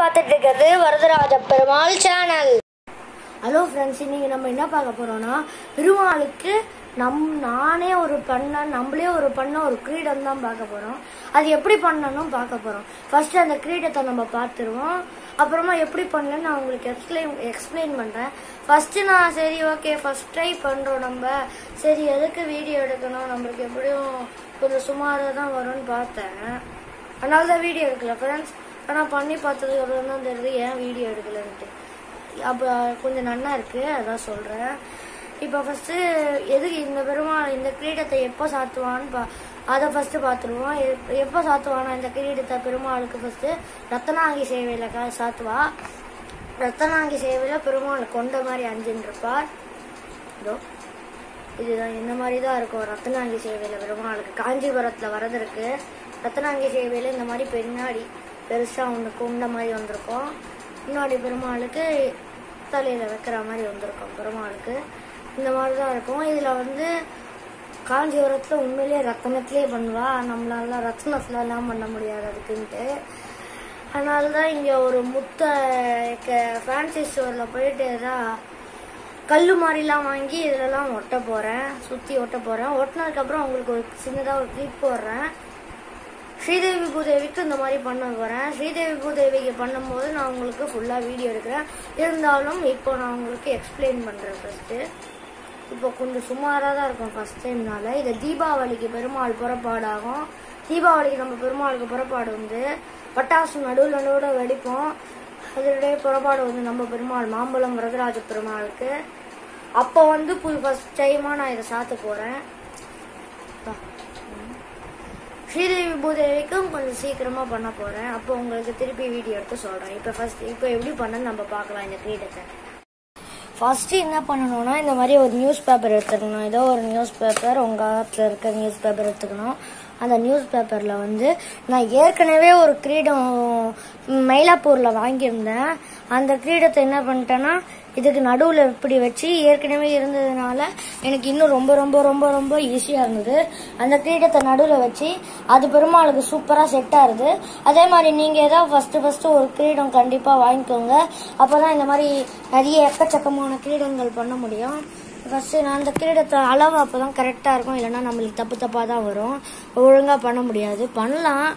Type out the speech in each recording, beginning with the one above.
பார்த்துட்டு இருக்கிறது Varadaraja Perumal channel hello friends இன்னைக்கு நம்ம என்ன பார்க்க போகிறோம்னா பெருமாளுக்கு நம் நானே ஒரு பண்ண நம்மளே ஒரு பண்ண ஒரு கிரீடம் தான் பார்க்க போகிறோம் அது எப்படி பண்ணணும் பார்க்க போகிறோம் ஃபர்ஸ்ட் அந்த கிரீடத்தை நம்ம பார்த்துருவோம். அப்புறமா எப்படி பண்ணலன்னு நான் உங்களுக்கு எக்ஸ்பிளைன் எக்ஸ்பிளைன் பண்ணுறேன் ஃபஸ்ட்டு நான் சரி ஓகே ஃபர்ஸ்ட் ட்ரை பண்ணுறோம் நம்ம. சரி எதுக்கு வீடியோ எடுக்கணும்? நம்மளுக்கு எப்படியும் கொஞ்சம் சுமாராக தான் வரும்னு பார்த்தேன். அதனால தான் வீடியோ எடுக்கல ஃப்ரெண்ட்ஸ் ஆனால் பண்ணி பார்த்ததுக்கு அப்புறம் தான் தெரியுது ஏன் வீடியோ எடுக்கலன்ட்டு. அப்போ கொஞ்சம் நன்னா இருக்கு அதான் சொல்கிறேன் இப்போ ஃபஸ்ட்டு எதுக்கு இந்த பெருமாள் இந்த கிரீடத்தை எப்போ சாத்துவான்னு பா அதை ஃபஸ்ட்டு பார்த்துருவோம். எப்- எப்போ சாத்துவானா இந்த கிரீடத்தை பெருமாளுக்கு ஃபஸ்ட்டு ரத்தனாங்கி சேவையில் க சாத்துவா. ரத்தனாங்கி சேவையில் பெருமாள் கொண்ட மாதிரி அஞ்சுன்னு இருப்பார் இதோ இதுதான் இந்த மாதிரி தான் இருக்கும். ரத்தனாங்கி சேவையில் பெருமாளுக்கு. காஞ்சிபுரத்தில் வரது இருக்கு. ரத்தனாங்கி சேவையில் இந்த மாதிரி பின்னாடி பெருசாக ஒன்று குண்ட மாதிரி வந்திருக்கும். முன்னாடி பெருமாளுக்கு தலையில் வைக்கிற மாதிரி வந்திருக்கும் பெருமாளுக்கு. இந்த மாதிரி தான் இருக்கும். இதில் வந்து காஞ்சிபுரத்தில் உண்மையிலேயே ரத்தனத்திலே பண்ணுவா. நம்மளால ரத்தனத்துலலாம் பண்ண முடியாது அதுக்குன்ட்டு. அதனால தான் இங்கே ஒரு முத்தை ஃபேன்சி ஸ்டோரில் போயிட்டு தான் கல் மாதிரிலாம் வாங்கி இதுலலாம் ஒட்ட போகிறேன் சுற்றி ஒட்ட போகிறேன் ஒட்டினதுக்கப்புறம் உங்களுக்கு ஒரு சின்னதாக ஒரு கிளிப் போடுறேன். ஸ்ரீதேவி பூதேவிக்கு இந்த மாதிரி பண்ண போகிறேன் ஸ்ரீதேவி பூதேவிக்கு பண்ணும்போது நான் உங்களுக்கு ஃபுல்லாக வீடியோ எடுக்கிறேன். இருந்தாலும் இப்போ நான் உங்களுக்கு எக்ஸ்பிளைன் பண்ணுறேன் ஃபஸ்ட்டு இப்போ கொஞ்சம் சுமாராக தான் இருக்கும் ஃபர்ஸ்ட் டைம்னால இது தீபாவளிக்கு பெருமாள் புறப்பாடாகும். தீபாவளிக்கு நம்ம பெருமாளுக்கு புறப்பாடு வந்து பட்டாசு நடுவில் நடுவோட வெடிப்போம். அதனுடைய புறப்பாடு வந்து நம்ம பெருமாள் மாம்பழம் வரதராஜ பெருமாளுக்கு. அப்போ வந்து புது ஃபஸ்ட் டைமாக நான் இதை சாத்த போகிறேன் ஸ்ரீதேவி பூதேவிக்கும் கொஞ்சம் சீக்கிரமா பண்ண போறேன். அப்போ உங்களுக்கு திருப்பி வீடியோ எடுத்து சொல்றேன். இப்போ ஃபர்ஸ்ட் இப்போ எப்படி பண்ணன்னு நம்ம பார்க்கலாம் இந்த கிரீடத்தை. ஃபர்ஸ்ட் என்ன பண்ணணும்னா இந்த மாதிரி ஒரு நியூஸ் பேப்பர் எடுத்துக்கணும். ஏதோ ஒரு நியூஸ் பேப்பர் உங்க காலத்தில் இருக்க நியூஸ் பேப்பர் எடுத்துக்கணும். அந்த நியூஸ் பேப்பர்ல வந்து நான் ஏற்கனவே ஒரு கிரீடம் மயிலாப்பூர்ல வாங்கியிருந்தேன். அந்த கிரீடத்தை என்ன பண்ணிட்டேன்னா இதுக்கு நடுவில் இப்படி வச்சு ஏற்கனவே இருந்ததுனால எனக்கு இன்னும் ரொம்ப ரொம்ப ரொம்ப ரொம்ப ஈஸியாக இருந்தது. அந்த கிரீடத்தை நடுவில் வச்சு அது பெருமாளுக்கு சூப்பராக செட் ஆகுது அதே மாதிரி நீங்கள் ஏதாவது ஃபஸ்ட்டு ஃபஸ்ட்டு ஒரு கிரீடம் கண்டிப்பாக வாங்கிக்கோங்க. அப்போ தான் இந்த மாதிரி நிறைய எக்கச்சக்கமான கிரீடங்கள் பண்ண முடியும். ஃபஸ்ட்டு நான் அந்த கிரீடத்தை அளவு அப்போ தான் கரெக்டாக இருக்கும். இல்லைன்னா நம்மளுக்கு தப்பு தப்பாக தான் வரும். ஒழுங்காக பண்ண முடியாது. பண்ணலாம்.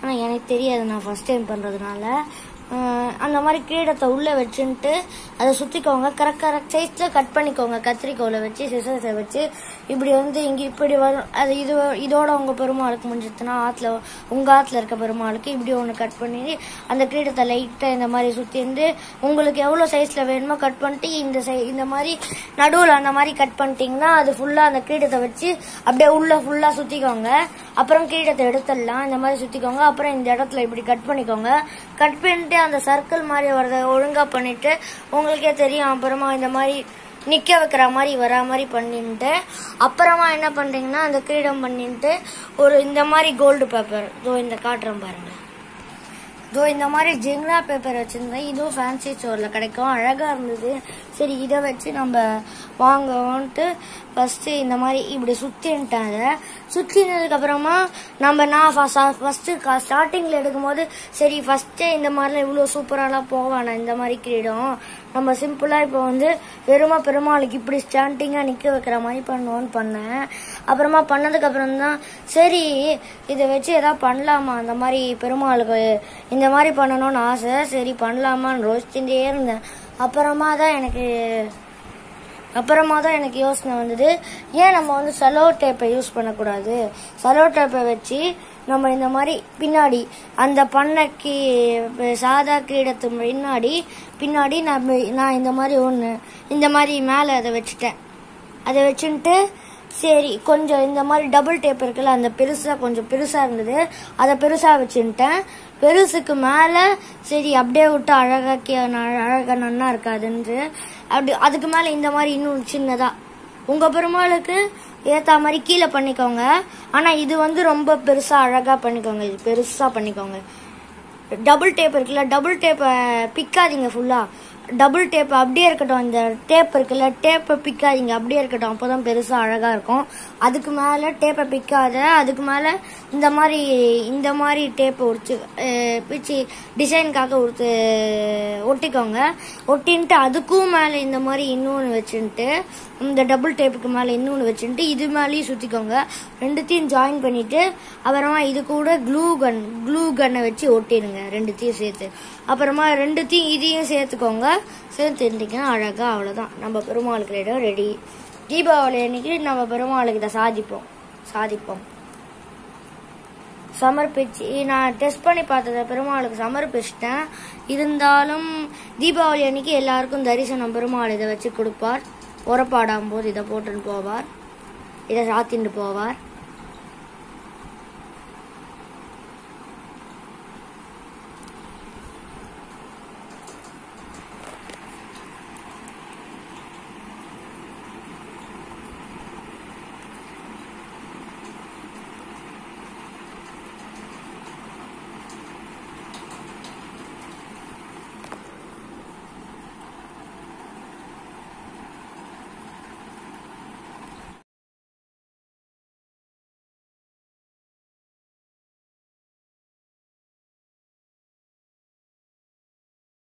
ஆனால் எனக்கு தெரியாது நான் ஃபர்ஸ்ட் டைம் பண்ணுறதுனால அந்த மாதிரி கிரீடத்தை உள்ளே வச்சுன்ட்டு அதை சுற்றிக்கோங்க கரெக்ட் கரெக்ட் சைஸில் கட் பண்ணிக்கோங்க. கத்திரிக்கோலை வச்சு சிசர்ஸை வச்சு. இப்படி வந்து இங்கே இப்படி வரும். அது இது இதோட உங்கள் பெருமாளுக்கு முடிஞ்சிருச்சுன்னா ஆற்றுல உங்கள் ஆற்றுல இருக்க பெருமாளுக்கு இப்படி ஒன்று கட் பண்ணி அந்த கிரீடத்தை லைட்டாக இந்த மாதிரி சுற்றி இருந்து உங்களுக்கு எவ்வளோ சைஸில் வேணுமோ கட் பண்ணிட்டு இந்த சை இந்த மாதிரி நடுவில் அந்த மாதிரி கட் பண்ணிட்டீங்கன்னா அது ஃபுல்லாக அந்த கிரீடத்தை வச்சு அப்படியே உள்ளே ஃபுல்லாக சுற்றிக்கோங்க அப்புறம் கிரீடத்தை எடுத்துடலாம். இந்த மாதிரி சுற்றிக்கோங்க அப்புறம் இந்த இடத்துல இப்படி கட் பண்ணிக்கோங்க. கட் பண்ணிட்டு அந்த சர்க்கிள் மாதிரி வரதை ஒழுங்காக பண்ணிட்டு உங்களுக்கே தெரியும் அப்புறமா இந்த மாதிரி நிற்க வைக்கிற மாதிரி வரா மாதிரி பண்ணிட்டு அப்புறமா என்ன பண்ணுறீங்கன்னா அந்த கிரீடம் பண்ணிட்டு ஒரு இந்த மாதிரி கோல்டு பேப்பர் இதோ இந்த காட்டுறேன் பாருங்கள் இதோ இந்த மாதிரி ஜிங்லா பேப்பர் வச்சுருந்தேன். இதுவும் ஃபேன்சி ஸ்டோரில் கிடைக்கும். அழகாக இருந்தது. சரி இதை வச்சு நம்ம வாங்குவோன்ட்டு ஃபஸ்ட்டு இந்த மாதிரி இப்படி சுற்றின்ட்டேன் அதை. சுற்றினதுக்கப்புறமா நம்ம நான் ஃபஸ்ட்டு ஸ்டார்டிங்கில் எடுக்கும்போது சரி ஃபஸ்ட்டே இந்த மாதிரிலாம் இவ்வளோ சூப்பராலாம் போவானா இந்த மாதிரி கிரீடம். நம்ம சிம்பிளாக இப்போ வந்து வெறுமா பெருமாளுக்கு இப்படி ஸ்டாண்டிங்காக நிற்க வைக்கிற மாதிரி பண்ணுவோன்னு பண்ணேன். அப்புறமா பண்ணதுக்கப்புறம் தான் சரி இதை வச்சு எதாவது பண்ணலாமா? அந்த மாதிரி பெருமாளுக்கு இந்த மாதிரி பண்ணணும்னு ஆசை. சரி பண்ணலாமான்னு யோசிச்சுட்டே இருந்தேன். அப்புறமா தான் எனக்கு அப்புறமா தான் எனக்கு யோசனை வந்தது. ஏன் நம்ம வந்து சலோ டேப்பை யூஸ் பண்ணக்கூடாது? சலோ டேப்பை வச்சு நம்ம இந்த மாதிரி பின்னாடி அந்த பண்ணைக்கு சாதா கிரீடத்து பின்னாடி பின்னாடி நான் நான் இந்த மாதிரி ஒன்று இந்த மாதிரி மேலே அதை வச்சுட்டேன். அதை வச்சுட்டு சரி கொஞ்சம் இந்த மாதிரி டபுள் டேப் இருக்குல்ல அந்த பெருசாக கொஞ்சம் பெருசாக இருந்தது. அதை பெருசாக வச்சுட்டேன் பெருசுக்கு மேலே சரி அப்படியே விட்டு அழகாக்கி அழகாக நன்னா இருக்காதுன்ட்டு அப்படி அதுக்கு மேலே இந்த மாதிரி இன்னும் சின்னதாக உங்கள் பெருமாளுக்கு ஏற்ற மாதிரி கீழே பண்ணிக்கோங்க. ஆனால் இது வந்து ரொம்ப பெருசாக அழகாக பண்ணிக்கோங்க. இது பெருசாக பண்ணிக்கோங்க. டபுள் டேப் இருக்குல்ல டபுள் டேப்பை பிக்காதீங்க ஃபுல்லாக டபுள் டேப் அப்படியே இருக்கட்டும். இந்த டேப் இருக்குல்ல டேப்பை பிக்காதீங்க. அப்படியே இருக்கட்டும். அப்போ தான் பெருசாக அழகாக இருக்கும். அதுக்கு மேலே டேப்பை பிக்காத அதுக்கு மேலே இந்த மாதிரி இந்த மாதிரி டேப்பை உரிச்சு பிச்சு டிசைனுக்காக உடுத்து ஒட்டிக்கோங்க. ஒட்டின்ட்டு அதுக்கும் மேலே இந்த மாதிரி இன்னொன்று வச்சுன்ட்டு இந்த டபுள் டேப்புக்கு மேலே இன்னொன்று வச்சுட்டு இது மேலேயும் சுற்றிக்கோங்க ரெண்டுத்தையும் ஜாயின் பண்ணிட்டு அப்புறமா இது கூட க்ளூ கன் க்ளூ கன்னை வச்சு ஒட்டிடுங்க ரெண்டுத்தையும் சேர்த்து. அப்புறமா ரெண்டுத்தையும் இதையும் சேர்த்துக்கோங்க. சேர்த்து இருந்தீங்கன்னா அழகாக அவ்வளோதான் நம்ம பெருமாளுக்கு இடம் ரெடி. தீபாவளி அன்னைக்கு நம்ம பெருமாளுக்கு இதை சாதிப்போம். சாதிப்போம். சமர்ப்பிச்சு நான் டெஸ்ட் பண்ணி பார்த்ததை பெருமாளுக்கு சமர்ப்பிச்சிட்டேன். இருந்தாலும் தீபாவளி அன்னைக்கு எல்லாருக்கும் தரிசனம் பெருமாள் இதை வச்சு கொடுப்பார். உரப்பாடாகும்போது இதை போட்டுன்னு போவார். இதை சாத்தின்னு போவார்.